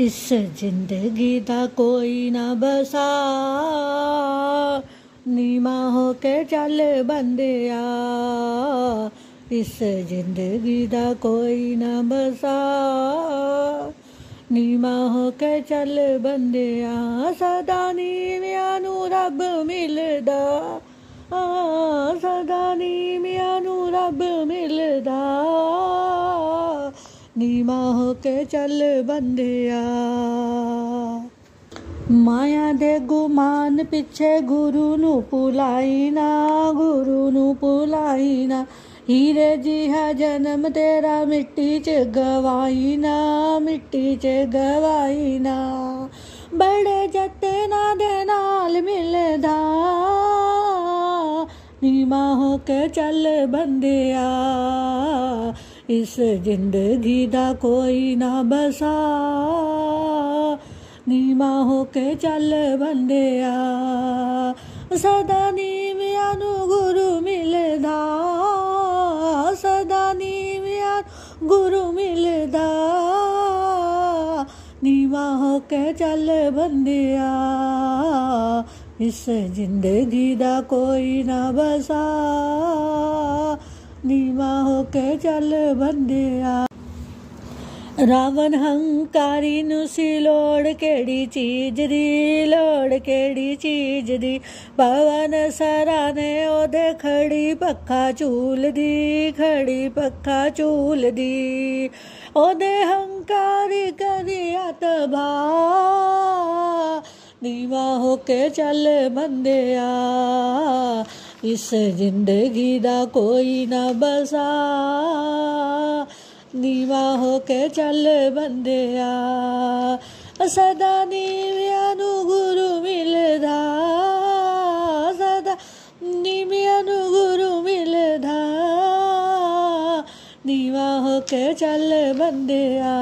ਇਸ ਜ਼ਿੰਦਗੀ ਦਾ ਕੋਈ ਨਾ ਬਸਾ ਨੀਮਾ ਹੋ ਕੇ ਚੱਲ ਬੰਦਿਆ ਇਸ ਜ਼ਿੰਦਗੀ ਦਾ ਕੋਈ ਨਾ ਬਸਾ ਨੀਮਾ ਹੋ ਕੇ ਚੱਲ ਬੰਦਿਆ ਸਦਾ ਨੀਵਿਆਂ ਨੂੰ ਰੱਬ ਮਿਲਦਾ ਨੀਮਾ ਹੋ ਕੇ ਚੱਲ ਬੰਦਿਆ ਮਾਇਆ ਦੇ ਗੁਮਾਨ ਪਿੱਛੇ ਗੁਰੂ ਨੂੰ ਪੁਲਾਈ ਨਾ ਗੁਰੂ ਨੂੰ ਪੁਲਾਈ ਨਾ ਹੀਰੇ ਜੀ ਹੈ ਜਨਮ ਤੇਰਾ ਮਿੱਟੀ 'ਚ ਗਵਾਈ ਨਾ ਮਿੱਟੀ 'ਚ ਗਵਾਈ ਨਾ ਬੜੇ ਜਤਨਾ ਦੇ ਨਾਲ ਮਿਲਦਾ ਨੀਮਾ ਹੋ ਕੇ ਚੱਲ ਬੰਦਿਆ ਇਸ ਜ਼ਿੰਦਗੀ ਦਾ ਕੋਈ ਨਾ ਬਸਾ ਨੀਮਾ ਹੋ ਕੇ ਚੱਲ ਬੰਦਿਆ ਸਦਾ ਨੀਵਿਆਂ ਨੂੰ ਗੁਰੂ ਮਿਲਦਾ ਸਦਾ ਨੀਵਿਆਂ ਗੁਰੂ ਮਿਲਦਾ ਨੀਵਾ ਹੋ ਕੇ ਚੱਲ ਬੰਦਿਆ ਇਸ ਜ਼ਿੰਦਗੀ ਦਾ ਕੋਈ ਨਾ ਬਸਾ ਨੀਵਾ ਹੋ ਕੇ ਚੱਲ ਬੰਦਿਆ। ਰਾਵਣ ਹੰਕਾਰੀ ਨੂੰ ਸੀ ਲੋੜ ਕਿਹੜੀ ਚੀਜ਼ ਦੀ? ਲੋੜ ਕਿਹੜੀ ਚੀਜ਼ ਦੀ? ਪਵਨ ਸਰਾ ਨੇ ਉਹਦੇ ਖੜੀ ਪੱਖਾ ਝੂਲਦੀ ਖੜੀ ਪੱਖਾ ਝੂਲਦੀ ਉਹਦੇ ਹੰਕਾਰੀ ਕਰਿਆ ਤਬਾ ਨੀਵਾ ਹੋ ਕੇ ਚੱਲ ਬੰਦਿਆ। ਇਸ ਜ਼ਿੰਦਗੀ ਦਾ ਕੋਈ ਨਾ ਬਸਾ ਨੀਵਾ ਹੋ ਕੇ ਚੱਲ ਬੰਦਿਆ ਸਦਾ ਨੀਵਿਆਂ ਨੂੰ ਗੁਰੂ ਮਿਲਦਾ ਸਦਾ ਨੀਵਿਆਂ ਨੂੰ ਗੁਰੂ ਮਿਲਦਾ ਨੀਵਾ ਹੋ ਕੇ ਚੱਲ ਬੰਦਿਆ